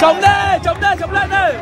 Chống lên, chống lên, chống lên đây.